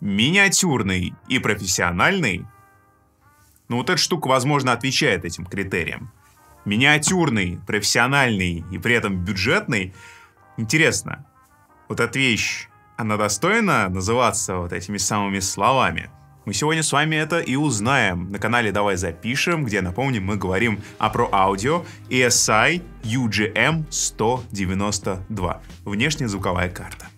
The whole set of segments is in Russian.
миниатюрный и профессиональный, ну вот эта штука, возможно, отвечает этим критериям. Миниатюрный, профессиональный и при этом бюджетный. Интересно, вот эта вещь, она достойна называться вот этими самыми словами? Мы сегодня с вами это и узнаем на канале «Давай запишем», где, напомним, мы говорим о про аудио ESI UGM 192. Внешняя звуковая карта.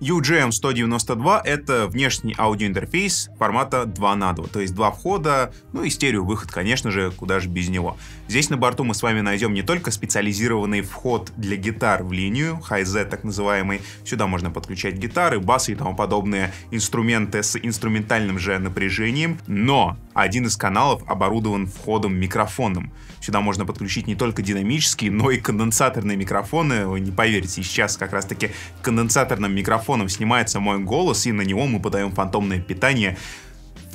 UGM 192 — это внешний аудиоинтерфейс формата 2 на 2, то есть два входа, ну и стерео-выход, конечно же, куда же без него. Здесь на борту мы с вами найдем не только специализированный вход для гитар в линию, Hi-Z так называемый, сюда можно подключать гитары, басы и тому подобные инструменты с инструментальным же напряжением, но один из каналов оборудован входом-микрофоном. Сюда можно подключить не только динамические, но и конденсаторные микрофоны. Вы не поверите, сейчас как раз-таки конденсаторным микрофоном снимается мой голос, и на него мы подаем фантомное питание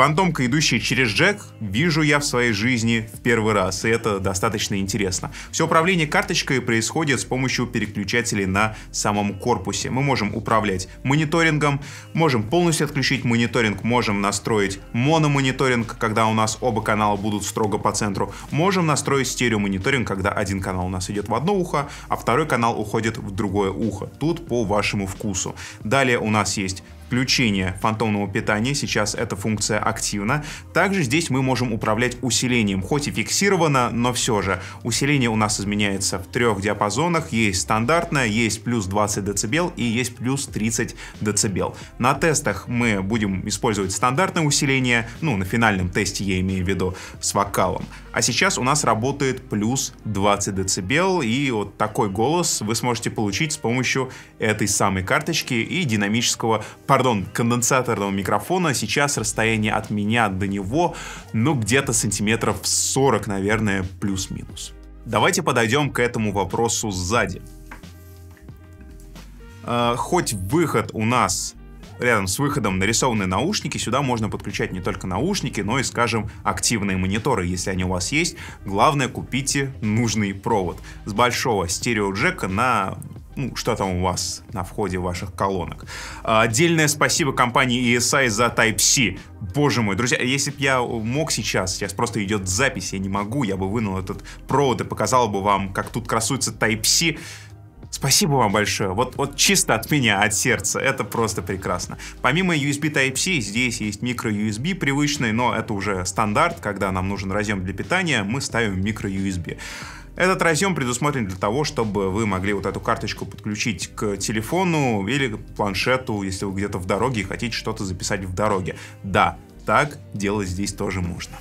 Фантомка, идущая через джек, вижу я в своей жизни в первый раз, и это достаточно интересно. Все управление карточкой происходит с помощью переключателей на самом корпусе. Мы можем управлять мониторингом, можем полностью отключить мониторинг, можем настроить мономониторинг, когда у нас оба канала будут строго по центру, можем настроить стереомониторинг, когда один канал у нас идет в одно ухо, а второй канал уходит в другое ухо. Тут по вашему вкусу. Далее у нас есть включение фантомного питания, сейчас эта функция активна. Также здесь мы можем управлять усилением, хоть и фиксировано, но все же. Усиление у нас изменяется в трех диапазонах, есть стандартное, есть плюс 20 дБ и есть плюс 30 дБ. На тестах мы будем использовать стандартное усиление, ну, на финальном тесте я имею в виду, с вокалом. А сейчас у нас работает плюс 20 дБ, и вот такой голос вы сможете получить с помощью этой самой карточки и динамического, пардон, конденсаторного микрофона. Сейчас расстояние от меня до него, ну, где-то сантиметров 40, наверное, плюс-минус. Давайте подойдем к этому вопросу сзади. Э, хоть выход у нас рядом с выходом нарисованы наушники. Сюда можно подключать не только наушники, но и, скажем, активные мониторы, если они у вас есть. Главное, купите нужный провод. С большого стереоджека на ну, что там у вас на входе ваших колонок. А, отдельное спасибо компании ESI за Type-C. Боже мой, друзья, если бы я мог сейчас, сейчас просто идет запись, я не могу, я бы вынул этот провод и показал бы вам, как тут красуется Type-C. Спасибо вам большое. Вот, вот чисто от меня, от сердца. Это просто прекрасно. Помимо USB Type-C, здесь есть micro-USB привычный, но это уже стандарт. Когда нам нужен разъем для питания, мы ставим micro-USB. Этот разъем предусмотрен для того, чтобы вы могли вот эту карточку подключить к телефону или к планшету, если вы где-то в дороге и хотите что-то записать в дороге. Да, так делать здесь тоже можно.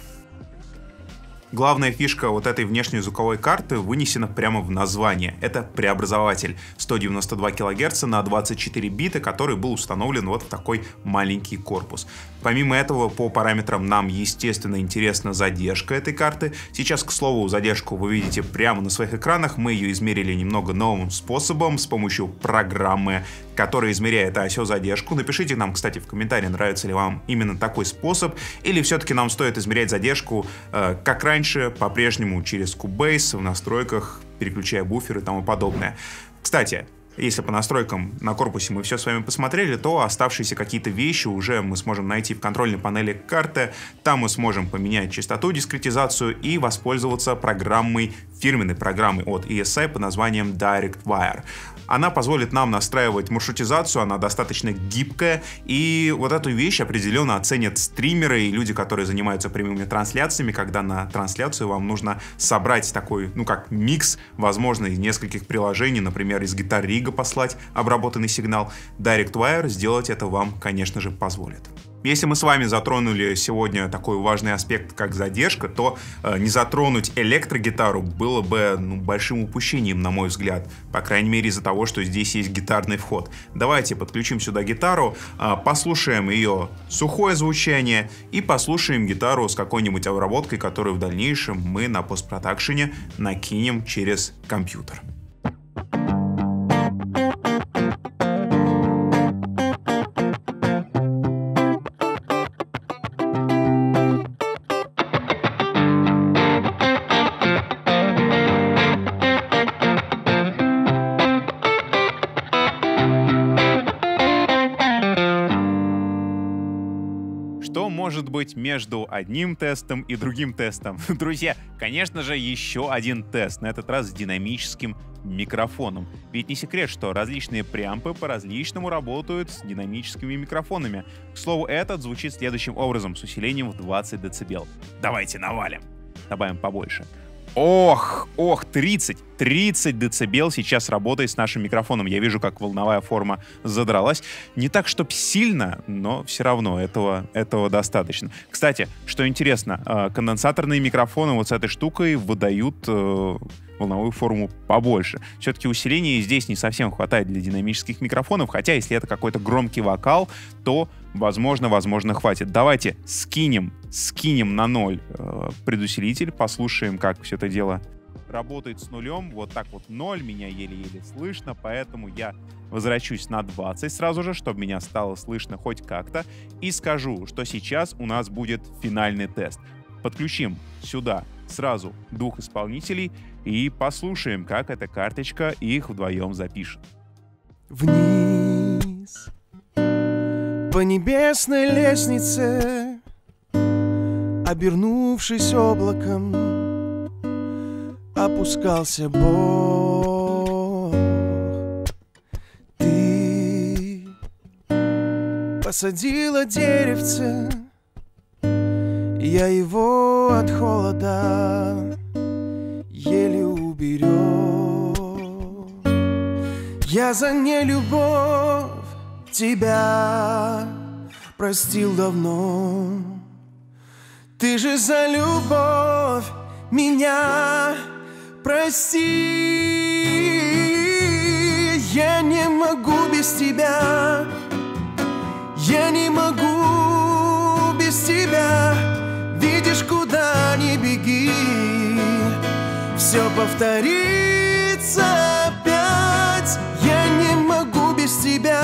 Главная фишка вот этой внешней звуковой карты вынесена прямо в название. Это преобразователь 192 кГц на 24 бита, который был установлен вот в такой маленький корпус. Помимо этого, по параметрам нам, естественно, интересна задержка этой карты. Сейчас, к слову, задержку вы видите прямо на своих экранах. Мы ее измерили немного новым способом с помощью программы, которая измеряет ISO задержку. Напишите нам, кстати, в комментарии, нравится ли вам именно такой способ, или все-таки нам стоит измерять задержку, э, как раньше, по-прежнему через Cubase в настройках, переключая буфер и тому подобное. Кстати, если по настройкам на корпусе мы все с вами посмотрели, то оставшиеся какие-то вещи уже мы сможем найти в контрольной панели карты. Там мы сможем поменять частоту, дискретизацию и воспользоваться программой, фирменной программой от ESI под названием DirectWire. Она позволит нам настраивать маршрутизацию, она достаточно гибкая, и вот эту вещь определенно оценят стримеры и люди, которые занимаются прямыми трансляциями, когда на трансляцию вам нужно собрать такой, ну как микс, возможно, из нескольких приложений, например, из Guitar Rig послать обработанный сигнал. DirectWire сделать это вам, конечно же, позволит. Если мы с вами затронули сегодня такой важный аспект, как задержка, то э, не затронуть электрогитару было бы ну, большим упущением, на мой взгляд. По крайней мере из-за того, что здесь есть гитарный вход. Давайте подключим сюда гитару, э, послушаем ее сухое звучание и послушаем гитару с какой-нибудь обработкой, которую в дальнейшем мы на постпродакшене накинем через компьютер. Быть между одним тестом и другим тестом. Друзья, конечно же, еще один тест, на этот раз с динамическим микрофоном. Ведь не секрет, что различные преампы по-различному работают с динамическими микрофонами. К слову, этот звучит следующим образом, с усилением в 20 дБ. Давайте навалим. Добавим побольше. Ох, ох, 30, 30 дБ сейчас работает с нашим микрофоном. Я вижу, как волновая форма задралась. Не так, чтобы сильно, но все равно этого, этого достаточно. Кстати, что интересно, э, конденсаторные микрофоны вот с этой штукой выдают э, волновую форму побольше. Все-таки усиления здесь не совсем хватает для динамических микрофонов, хотя если это какой-то громкий вокал, то возможно, возможно, хватит. Давайте скинем, скинем на ноль э, предусилитель, послушаем, как все это дело работает с нулем. Вот так вот ноль, меня еле-еле слышно, поэтому я возвращусь на 20 сразу же, чтобы меня стало слышно хоть как-то, и скажу, что сейчас у нас будет финальный тест. Подключим сюда сразу двух исполнителей и послушаем, как эта карточка их вдвоем запишет. Вниз по небесной лестнице, обернувшись облаком, опускался Бог. Ты посадила деревце, я его от холода еле уберег. Я за нелюбовь тебя простил давно. Ты же за любовь меня прости. Я не могу без тебя, я не могу без тебя. Видишь, куда не беги, все повторится опять. Я не могу без тебя,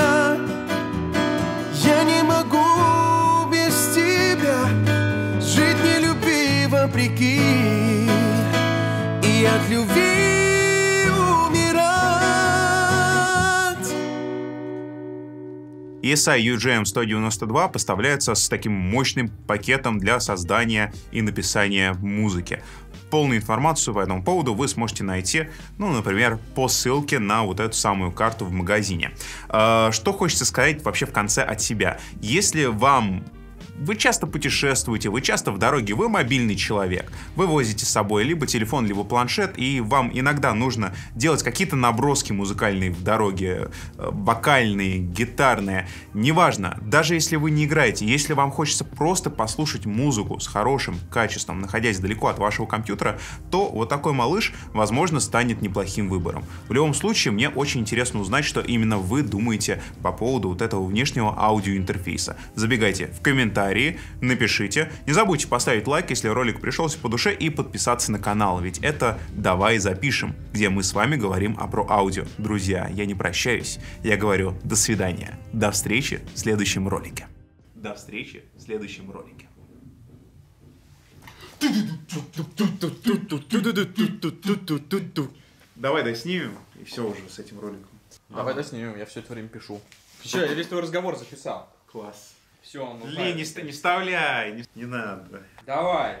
ESI UGM 192 поставляется с таким мощным пакетом для создания и написания музыки. Полную информацию по этому поводу вы сможете найти, ну, например, по ссылке на вот эту самую карту в магазине. Э, что хочется сказать вообще в конце от себя? Если вам вы часто путешествуете, вы часто в дороге, вы мобильный человек. Вы возите с собой либо телефон, либо планшет, и вам иногда нужно делать какие-то наброски музыкальные в дороге, э, вокальные, гитарные, неважно. Даже если вы не играете, если вам хочется просто послушать музыку с хорошим качеством, находясь далеко от вашего компьютера, то вот такой малыш, возможно, станет неплохим выбором. В любом случае, мне очень интересно узнать, что именно вы думаете по поводу вот этого внешнего аудиоинтерфейса. Забегайте в комментарии, напишите. Не забудьте поставить лайк, если ролик пришелся по душе, и подписаться на канал, ведь это «Давай запишем», где мы с вами говорим о про аудио. Друзья, я не прощаюсь, я говорю до свидания. До встречи в следующем ролике. До встречи в следующем ролике. Давай доснимем, и все уже с этим роликом. Давай доснимем, я все это время пишу. Все, я весь твой разговор записал. Класс. Все, ну Ли, не, не вставляй, не, не надо. Давай.